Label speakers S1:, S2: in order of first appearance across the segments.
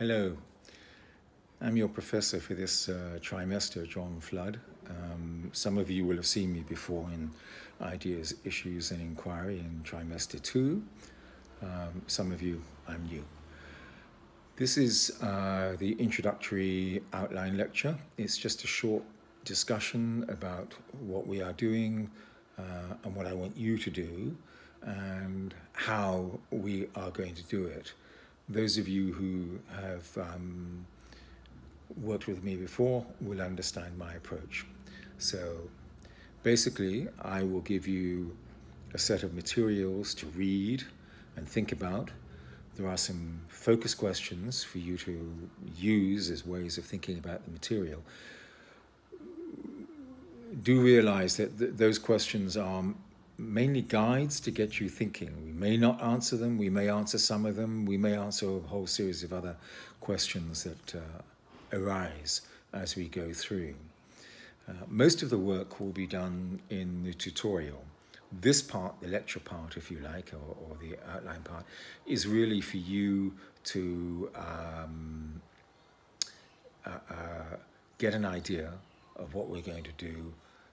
S1: Hello, I'm your professor for this uh, trimester, John Flood. Um, some of you will have seen me before in Ideas, Issues and Inquiry in trimester two. Um, some of you, I'm new. This is uh, the introductory outline lecture. It's just a short discussion about what we are doing uh, and what I want you to do and how we are going to do it those of you who have um, worked with me before will understand my approach. So basically, I will give you a set of materials to read and think about. There are some focus questions for you to use as ways of thinking about the material. Do realize that th those questions are mainly guides to get you thinking. May not answer them, we may answer some of them, we may answer a whole series of other questions that uh, arise as we go through. Uh, most of the work will be done in the tutorial. This part, the lecture part, if you like, or, or the outline part, is really for you to um, uh, uh get an idea of what we're going to do,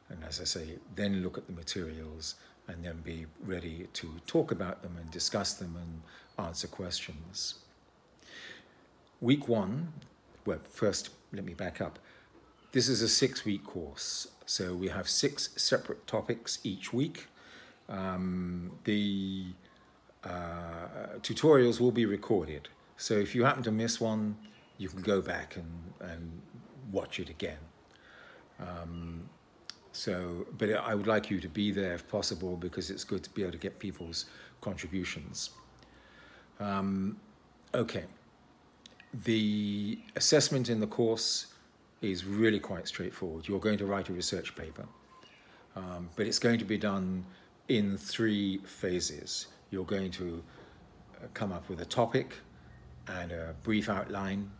S1: and as I say, then look at the materials and then be ready to talk about them and discuss them and answer questions. Week one, well, first let me back up. This is a six week course, so we have six separate topics each week. Um, the uh, tutorials will be recorded, so if you happen to miss one, you can go back and, and watch it again. Um, so, but I would like you to be there if possible because it's good to be able to get people's contributions. Um, okay. The assessment in the course is really quite straightforward. You're going to write a research paper, um, but it's going to be done in three phases. You're going to uh, come up with a topic and a brief outline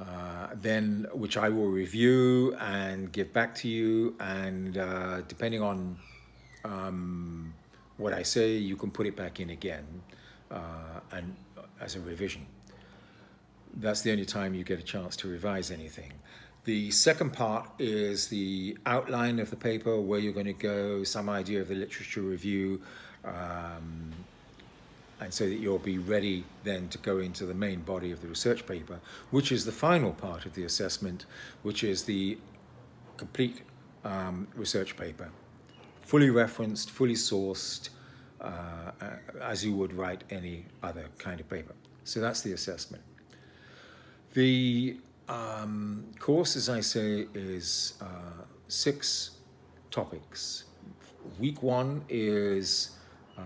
S1: uh, then which I will review and give back to you and uh, depending on um, what I say you can put it back in again uh, and as a revision. That's the only time you get a chance to revise anything. The second part is the outline of the paper, where you're going to go, some idea of the literature review, um, and so that you'll be ready then to go into the main body of the research paper, which is the final part of the assessment, which is the complete um, research paper, fully referenced, fully sourced, uh, as you would write any other kind of paper. So that's the assessment. The um, course, as I say, is uh, six topics. Week one is uh,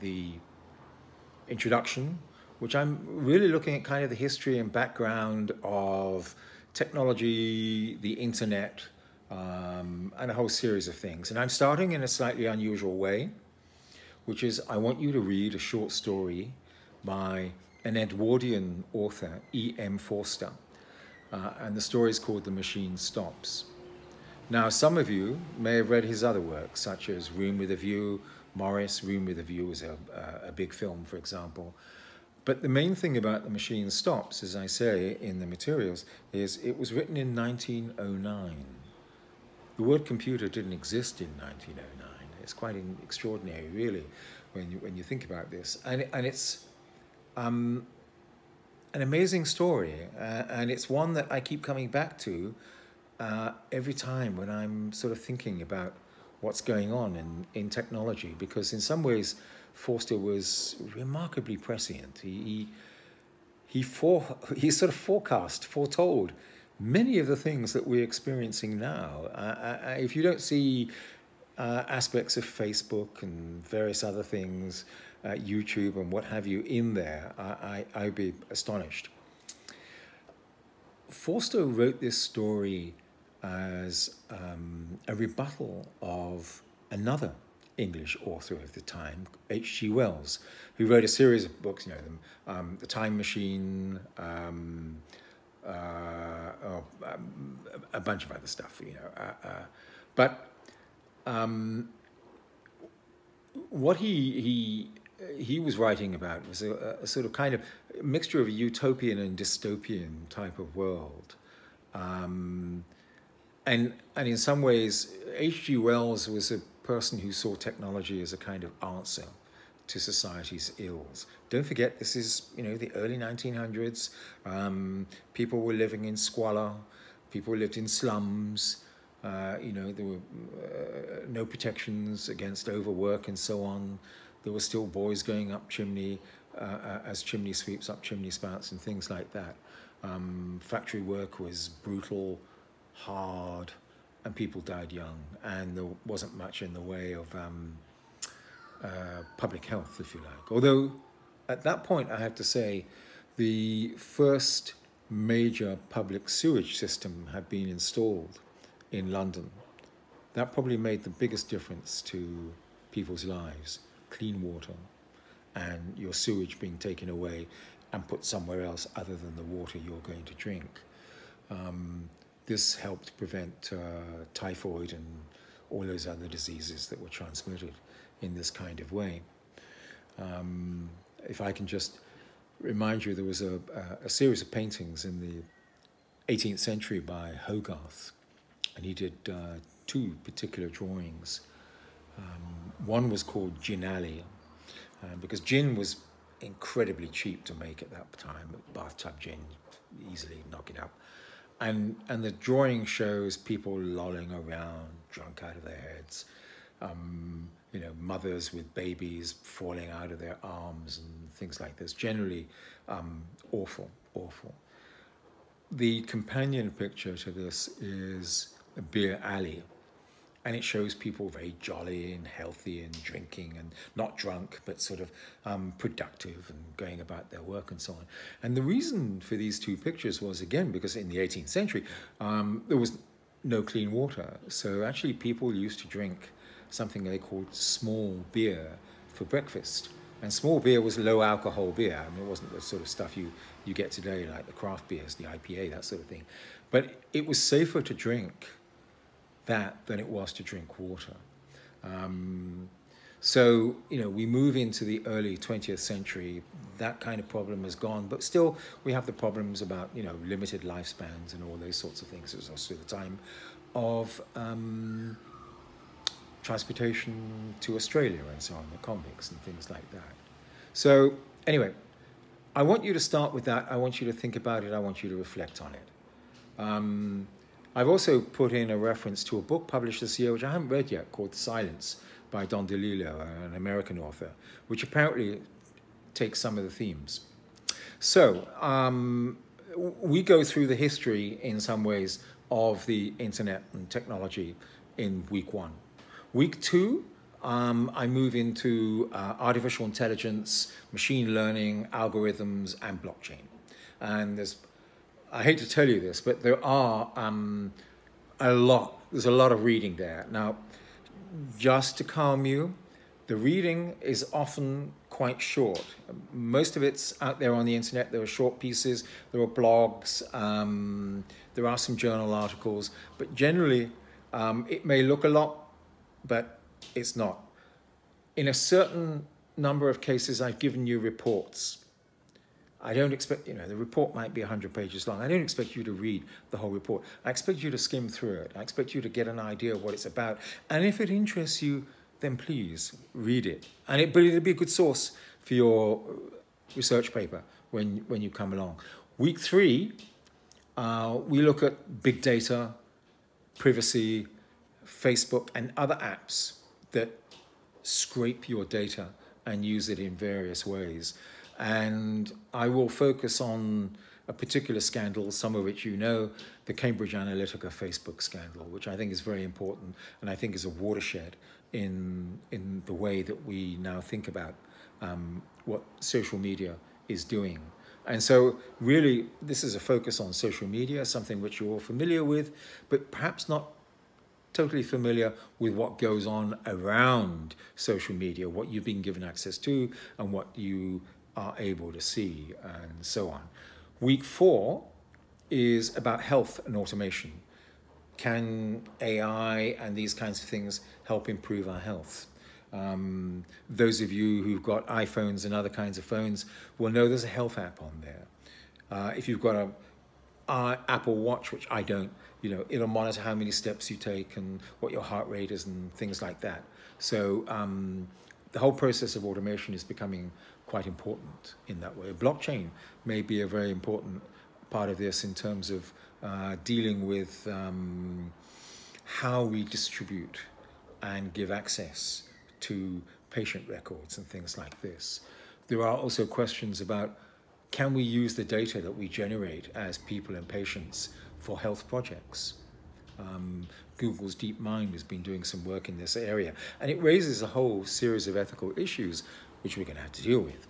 S1: the introduction, which I'm really looking at kind of the history and background of technology, the internet, um, and a whole series of things. And I'm starting in a slightly unusual way, which is I want you to read a short story by an Edwardian author, E.M. Forster. Uh, and the story is called The Machine Stops. Now, some of you may have read his other works, such as Room with a View Maurice, Room with a View was a, a big film, for example. But the main thing about The Machine Stops, as I say in the materials, is it was written in 1909. The word computer didn't exist in 1909. It's quite extraordinary, really, when you, when you think about this. And, and it's um, an amazing story, uh, and it's one that I keep coming back to uh, every time when I'm sort of thinking about what's going on in, in technology because in some ways Forster was remarkably prescient. He, he, he, for, he sort of forecast, foretold many of the things that we're experiencing now. Uh, uh, if you don't see uh, aspects of Facebook and various other things, uh, YouTube and what have you in there, I, I, I'd be astonished. Forster wrote this story as um, a rebuttal of another English author of the time, H.G. Wells, who wrote a series of books, you know, them, um, The Time Machine, um, uh, oh, um, a bunch of other stuff, you know. Uh, uh, but um, what he, he he was writing about was a, a, sort of kind of mixture of a utopian and dystopian type of world. And, and in some ways, H.G. Wells was a person who saw technology as a kind of answer to society's ills. Don't forget, this is you know the early 1900s. Um, people were living in squalor. People lived in slums. Uh, you know, there were uh, no protections against overwork and so on. There were still boys going up chimney uh, uh, as chimney sweeps up chimney spouts and things like that. Um, factory work was brutal, hard, and people died young. And there wasn't much in the way of um, uh, public health, if you like. Although, at that point, I have to say, the first major public sewage system had been installed in London. That probably made the biggest difference to people's lives clean water and your sewage being taken away and put somewhere else other than the water you're going to drink. Um, this helped prevent uh, typhoid and all those other diseases that were transmitted in this kind of way. Um, if I can just remind you, there was a, a, series of paintings in the 18th century by Hogarth, and he did uh, two particular drawings. Um, one was called Gin Alley, um, because gin was incredibly cheap to make at that time. Bathtub gin, easily knock it up. And, and the drawing shows people lolling around, drunk out of their heads, um, you know, mothers with babies falling out of their arms and things like this. Generally um, awful, awful. The companion picture to this is a beer alley and it shows people very jolly and healthy and drinking and not drunk but sort of um, productive and going about their work and so on. And the reason for these two pictures was again because in the 18th century um, there was no clean water. So actually people used to drink something they called small beer for breakfast. And small beer was low alcohol beer. I mean it wasn't the sort of stuff you you get today like the craft beers the IPA that sort of thing. But it was safer to drink that than it was to drink water. Um, so, you know, we move into the early 20th century, that kind of problem is gone, but still we have the problems about, you know, limited lifespans and all those sorts of things. It was also the time of um, transportation to Australia and so on, the convicts and things like that. So, anyway, I want you to start with that. I want you to think about it. I want you to reflect on it. Um, I've also put in a reference to a book published this year, which I haven't read yet, called Silence by Don DeLillo, an American author, which apparently takes some of the themes. So, um, we go through the history in some ways of the internet and technology in week one. Week two, um, I move into uh, artificial intelligence, machine learning, algorithms, and blockchain. And there's I hate to tell you this, but there are um, a lot, there's a lot of reading there. Now, just to calm you, the reading is often quite short. Most of it's out there on the internet. There are short pieces, there are blogs, um, there are some journal articles, but generally um, it may look a lot, but it's not. In a certain number of cases, I've given you reports I don't expect, you know, the report might be 100 pages long. I don't expect you to read the whole report. I expect you to skim through it. I expect you to get an idea of what it's about. And if it interests you, then please read it. And it, but it'll be a good source for your research paper when, when you come along. Week three, uh, we look at big data, privacy, Facebook, and other apps that scrape your data and use it in various ways. And I will focus on a particular scandal, some of which you know, the Cambridge Analytica Facebook scandal, which I think is very important and I think is a watershed in, in the way that we now think about um, what social media is doing. And so, really, this is a focus on social media, something which you're all familiar with, but perhaps not totally familiar with what goes on around social media, what you've been given access to, and what you are able to see, and so on. Week four is about health and automation. Can AI and these kinds of things help improve our health? Um, those of you who've got iPhones and other kinds of phones will know there's a health app on there. Uh, if you've got a uh, Apple Watch, which I don't, you know, it'll monitor how many steps you take and what your heart rate is and things like that. So um, the whole process of automation is becoming quite important in that way. Blockchain may be a very important part of this in terms of uh, dealing with um, how we distribute and give access to patient records and things like this. There are also questions about can we use the data that we generate as people and patients for health projects? Um, Google's DeepMind has been doing some work in this area, and it raises a whole series of ethical issues which we're going to have to deal with.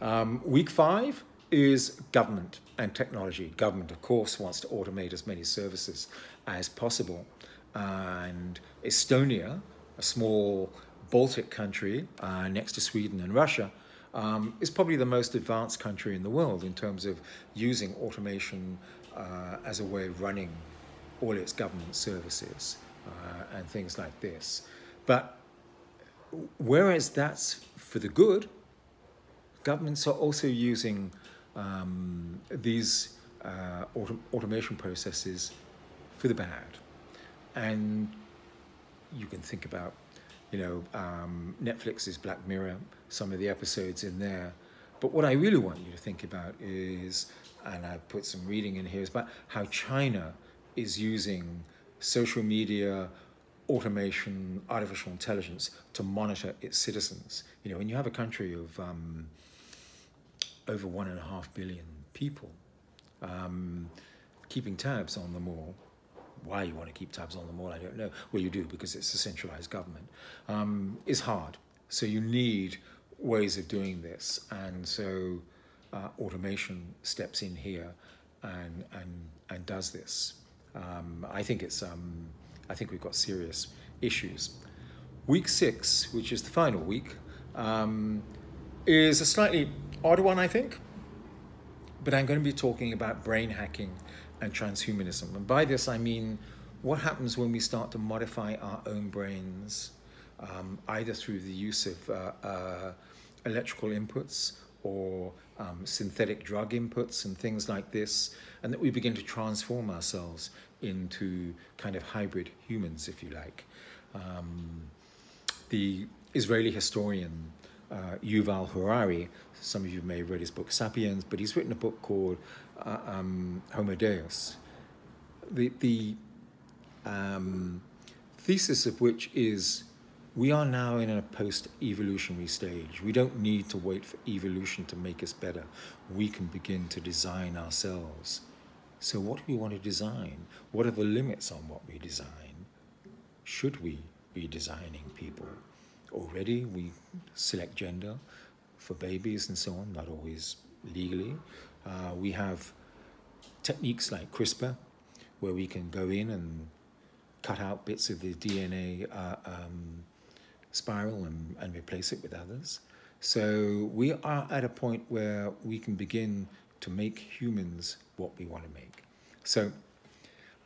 S1: Um, week five is government and technology. Government, of course, wants to automate as many services as possible. And Estonia, a small Baltic country uh, next to Sweden and Russia, um, is probably the most advanced country in the world in terms of using automation uh, as a way of running all its government services uh, and things like this. But whereas that's for the good, governments are also using um, these uh, autom automation processes for the bad. And you can think about you know, um, Netflix's Black Mirror, some of the episodes in there. But what I really want you to think about is, and I put some reading in here, is about how China is using social media, automation, artificial intelligence to monitor its citizens. You know, when you have a country of um, over one and a half billion people, um, keeping tabs on them all why you want to keep tabs on them all, I don't know. Well, you do because it's a centralized government, um, is hard. So you need ways of doing this. And so uh, automation steps in here and, and, and does this. Um, I think it's, um, I think we've got serious issues. Week six, which is the final week, um, is a slightly odd one, I think. But I'm going to be talking about brain hacking and transhumanism. And by this, I mean what happens when we start to modify our own brains, um, either through the use of uh, uh, electrical inputs or um, synthetic drug inputs and things like this, and that we begin to transform ourselves into kind of hybrid humans, if you like. Um, the Israeli historian uh, Yuval Harari, some of you may have read his book Sapiens, but he's written a book called uh, um, Homo Deus. The, the um, thesis of which is we are now in a post evolutionary stage. We don't need to wait for evolution to make us better. We can begin to design ourselves. So, what do we want to design? What are the limits on what we design? Should we be designing people? Already, we select gender for babies and so on, not always legally. Uh, we have techniques like CRISPR, where we can go in and cut out bits of the DNA uh, um, spiral and, and replace it with others. So we are at a point where we can begin to make humans what we want to make. So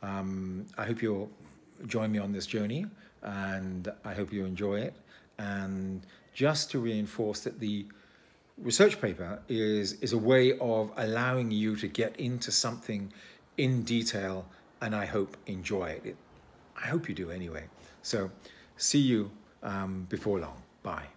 S1: um, I hope you'll join me on this journey and I hope you enjoy it. And just to reinforce that the research paper is, is a way of allowing you to get into something in detail and I hope enjoy it. it I hope you do anyway. So see you um, before long. Bye.